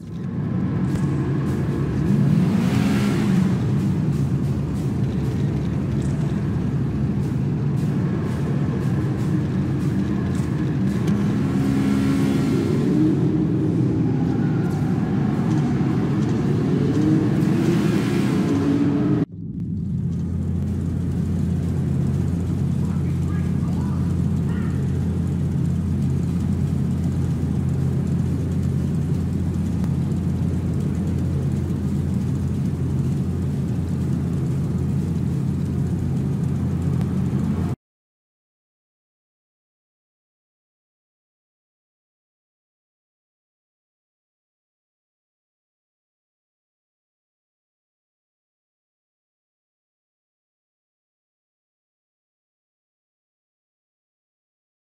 you